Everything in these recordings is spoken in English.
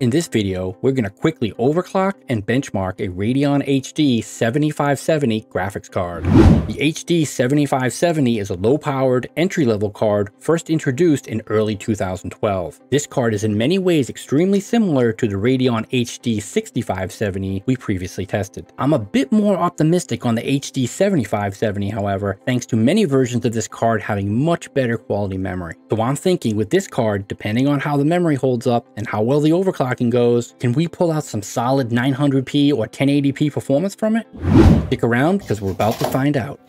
In this video, we're going to quickly overclock and benchmark a Radeon HD 7570 graphics card. The HD 7570 is a low-powered, entry-level card first introduced in early 2012. This card is in many ways extremely similar to the Radeon HD 6570 we previously tested. I'm a bit more optimistic on the HD 7570 however, thanks to many versions of this card having much better quality memory. So I'm thinking with this card, depending on how the memory holds up and how well the overclock overclocking goes, can we pull out some solid 900p or 1080p performance from it? Stick around because we're about to find out.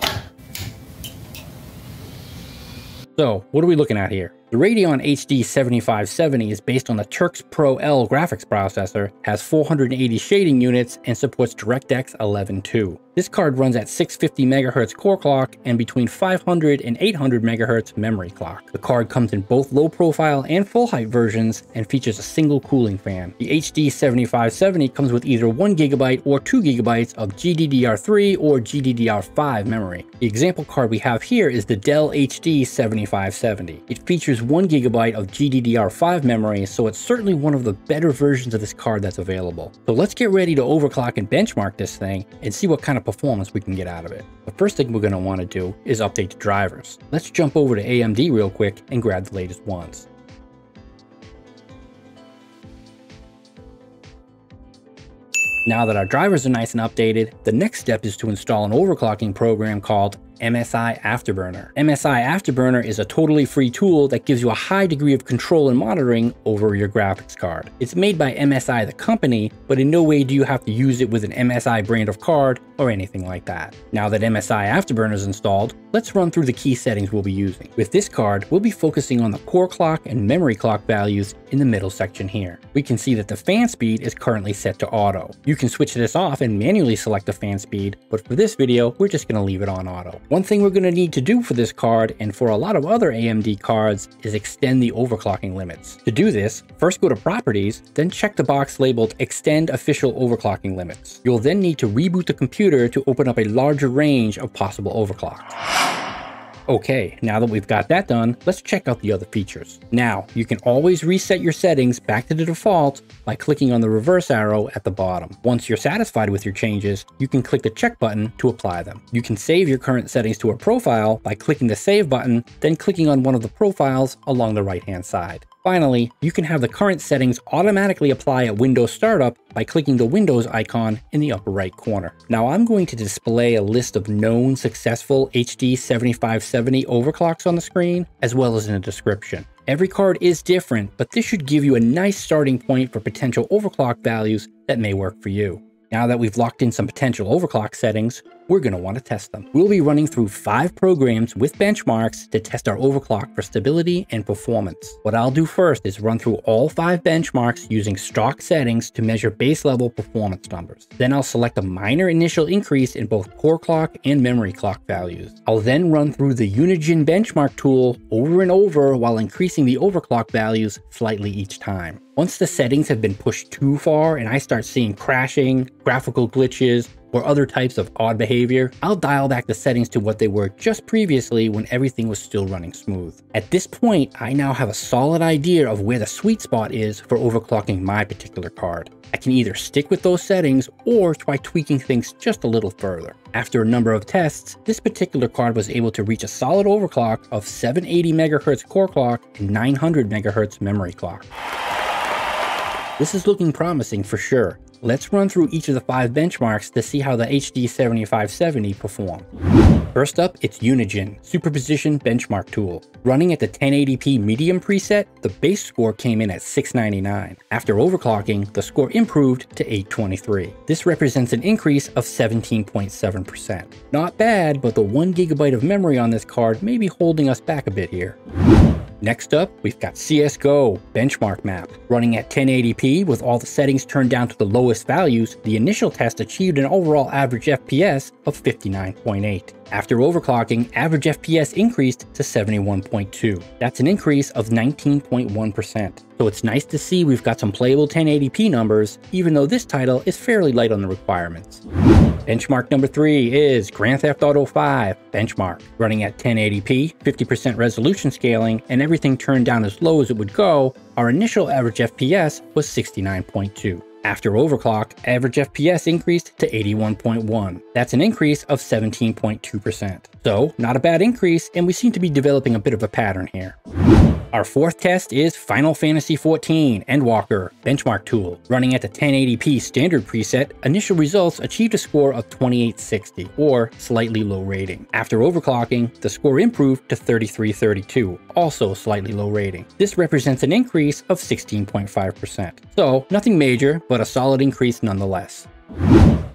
So, what are we looking at here? The Radeon HD 7570 is based on the Turks Pro L graphics processor, has 480 shading units, and supports DirectX 11.2. This card runs at 650 MHz core clock and between 500 and 800 MHz memory clock. The card comes in both low profile and full height versions and features a single cooling fan. The HD 7570 comes with either 1GB or 2GB of GDDR3 or GDDR5 memory. The example card we have here is the Dell HD 7570. It features 1GB of GDDR5 memory, so it's certainly one of the better versions of this card that's available. So let's get ready to overclock and benchmark this thing and see what kind of performance we can get out of it. The first thing we're going to want to do is update the drivers. Let's jump over to AMD real quick and grab the latest ones. Now that our drivers are nice and updated, the next step is to install an overclocking program called MSI Afterburner. MSI Afterburner is a totally free tool that gives you a high degree of control and monitoring over your graphics card. It's made by MSI the company, but in no way do you have to use it with an MSI brand of card or anything like that. Now that MSI Afterburner is installed, let's run through the key settings we'll be using. With this card, we'll be focusing on the core clock and memory clock values in the middle section here. We can see that the fan speed is currently set to auto. You can switch this off and manually select the fan speed, but for this video, we're just going to leave it on auto. One thing we're going to need to do for this card and for a lot of other AMD cards is extend the overclocking limits. To do this, first go to properties, then check the box labeled extend official overclocking limits. You'll then need to reboot the computer to open up a larger range of possible overclocks. Okay, now that we've got that done, let's check out the other features. Now, you can always reset your settings back to the default by clicking on the reverse arrow at the bottom. Once you're satisfied with your changes, you can click the check button to apply them. You can save your current settings to a profile by clicking the save button, then clicking on one of the profiles along the right hand side. Finally, you can have the current settings automatically apply at Windows Startup by clicking the Windows icon in the upper right corner. Now I'm going to display a list of known successful HD 7570 overclocks on the screen, as well as in the description. Every card is different, but this should give you a nice starting point for potential overclock values that may work for you. Now that we've locked in some potential overclock settings, we're going to want to test them. We'll be running through five programs with benchmarks to test our overclock for stability and performance. What I'll do first is run through all five benchmarks using stock settings to measure base level performance numbers. Then I'll select a minor initial increase in both core clock and memory clock values. I'll then run through the Unigine benchmark tool over and over while increasing the overclock values slightly each time. Once the settings have been pushed too far and I start seeing crashing, graphical glitches, or other types of odd behavior, I'll dial back the settings to what they were just previously when everything was still running smooth. At this point, I now have a solid idea of where the sweet spot is for overclocking my particular card. I can either stick with those settings or try tweaking things just a little further. After a number of tests, this particular card was able to reach a solid overclock of 780 MHz core clock and 900 MHz memory clock. This is looking promising for sure, Let's run through each of the five benchmarks to see how the HD 7570 perform. First up, it's Unigine, Superposition Benchmark Tool. Running at the 1080p medium preset, the base score came in at 699. After overclocking, the score improved to 823. This represents an increase of 17.7%. Not bad, but the 1GB of memory on this card may be holding us back a bit here. Next up, we've got CSGO benchmark map. Running at 1080p with all the settings turned down to the lowest values, the initial test achieved an overall average FPS of 59.8. After overclocking, average FPS increased to 71.2. That's an increase of 19.1%. So it's nice to see we've got some playable 1080p numbers, even though this title is fairly light on the requirements. Benchmark number 3 is Grand Theft Auto 5 Benchmark, running at 1080p, 50% resolution scaling, and everything turned down as low as it would go, our initial average FPS was 69.2. After overclock, average FPS increased to 81.1. That's an increase of 17.2%. So, not a bad increase, and we seem to be developing a bit of a pattern here. Our fourth test is Final Fantasy XIV Endwalker Benchmark Tool. Running at the 1080p standard preset, initial results achieved a score of 2860, or slightly low rating. After overclocking, the score improved to 3332, also slightly low rating. This represents an increase of 16.5%. So, nothing major, but a solid increase nonetheless.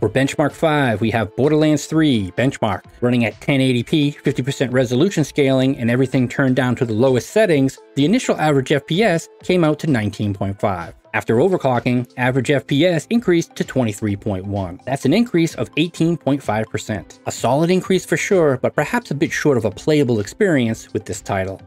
For Benchmark 5, we have Borderlands 3 Benchmark, running at 1080p, 50% resolution scaling, and everything turned down to the lowest settings, the initial average FPS came out to 19.5. After overclocking, average FPS increased to 23.1. That's an increase of 18.5%. A solid increase for sure, but perhaps a bit short of a playable experience with this title.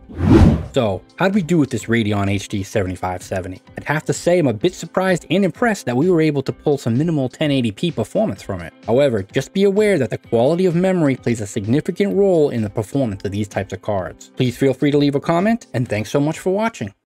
So, how did we do with this Radeon HD 7570? I'd have to say I'm a bit surprised and impressed that we were able to pull some minimal 1080p performance from it. However, just be aware that the quality of memory plays a significant role in the performance of these types of cards. Please feel free to leave a comment, and thanks so much for watching.